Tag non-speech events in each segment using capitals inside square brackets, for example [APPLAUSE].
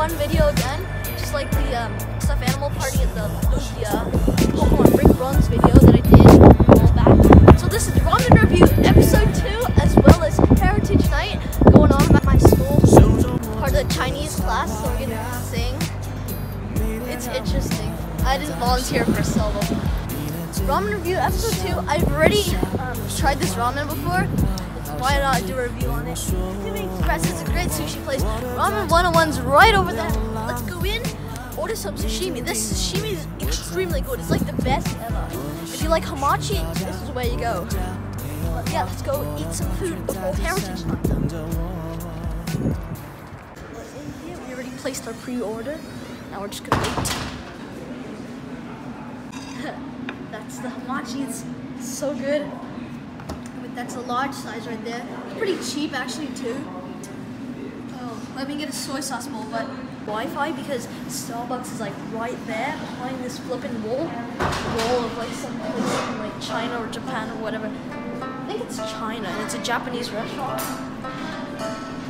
fun video again, just like the um, stuffed animal party and the, Pokemon Brick Bronze video that I did a while back. So this is Ramen Review episode 2 as well as Heritage Night going on at my school. Part of the Chinese class, so we're gonna sing. It's interesting. I didn't volunteer for a solo. Ramen Review episode 2, I've already um, tried this ramen before why not do a review on it? Jimmy Express is a great sushi place. Ramen 101's right over there. Let's go in, order some sashimi. This sashimi is extremely good. It's like the best ever. If you like hamachi, this is where you go. But yeah, let's go eat some food before Heritage Night. In here, we already placed our pre-order. Now we're just gonna wait. [LAUGHS] That's the hamachi. It's so good. That's a large size right there. Pretty cheap actually too. Oh, let me get a soy sauce bowl, but Wi-Fi because Starbucks is like right there behind this flipping wall. Wall of like some place in like China or Japan or whatever. I think it's China and it's a Japanese restaurant.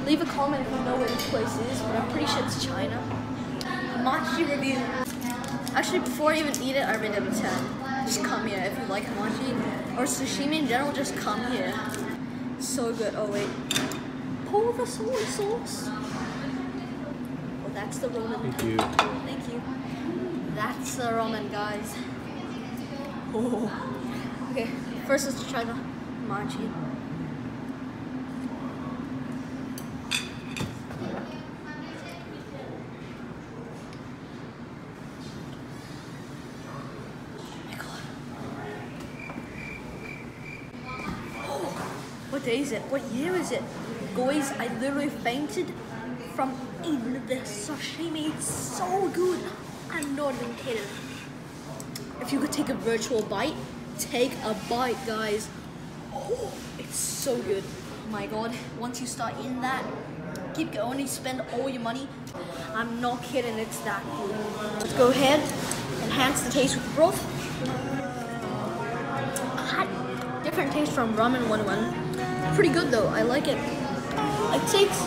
Leave a comment if you know where this place is, but I'm pretty sure it's China. Machi review. Actually, before I even eat it, I rate it a 10 just come here. If you like hamachi or sashimi in general just come here. So good. Oh wait. Pour the soy sauce. Oh that's the ramen thank you. Thank you. That's the ramen guys. Oh. Okay first let's try the hamachi What day is it? What year is it? Guys, I literally fainted from eating this sashimi. It's so good. I'm not even kidding. If you could take a virtual bite, take a bite, guys. Oh, it's so good. My god, once you start eating that, keep going, you spend all your money. I'm not kidding, it's that good. Let's go ahead, and enhance the taste with broth. Different taste from Ramen 101 pretty good though. I like it. It takes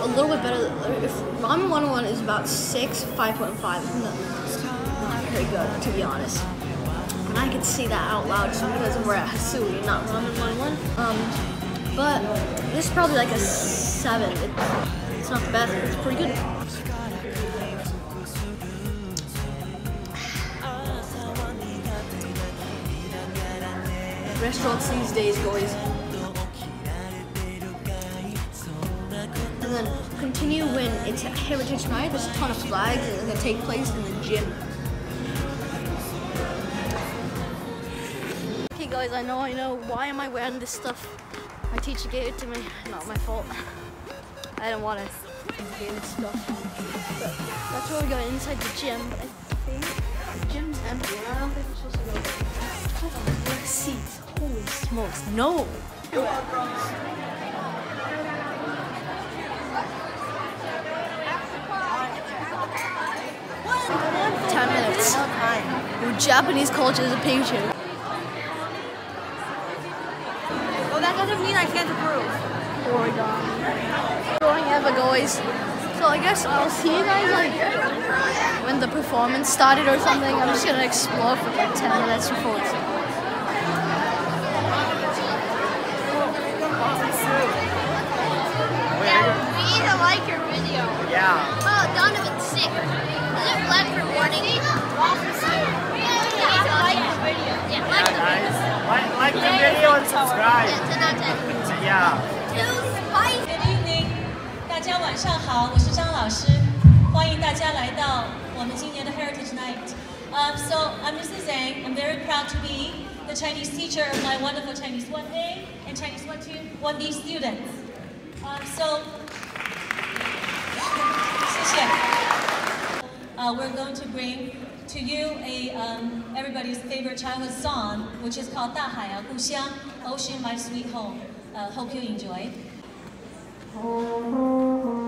a little bit better. If Ramen 101 is about 6, 5.5, not very good to be honest. And I can say that out loud just because we're at Hisui, not Ramen 101. Um, but this is probably like a 7. It's not the best, but it's pretty good. Restaurants these days, guys. Continue when it's Heritage Night. There's a ton of flags that take place in the gym. Okay guys, I know, I know. Why am I wearing this stuff? My teacher gave it to me. Not my fault. I didn't want to give this stuff. But that's where we go inside the gym. But I think the gym's empty. I don't think we're supposed to go. Holy smokes. No! Japanese culture is a picture. Well, oh, that doesn't mean I can't approve. Origami. Going ever, guys. So I guess I'll see you guys like when the performance started or something. I'm just gonna explore for like 10 minutes before it's We need to like your video. Yeah. Oh, Donovan's sick. Is it flag for warning? the video and subscribe. Yeah, 10 out of 10. Yeah. Two spicy. Good evening，大家晚上好，我是张老师，欢迎大家来到我们今年的 Heritage Night。Um, so I'm Mrs. Zhang. I'm very proud to be the Chinese teacher of my wonderful Chinese 1A and Chinese 1-2, 1B students. Um, so, [LAUGHS] 谢谢。Uh, we're going to bring to you a um, everybody's favorite childhood song, which is called 大海啊故乡 Ocean My Sweet Home. Uh, hope you enjoy. [LAUGHS]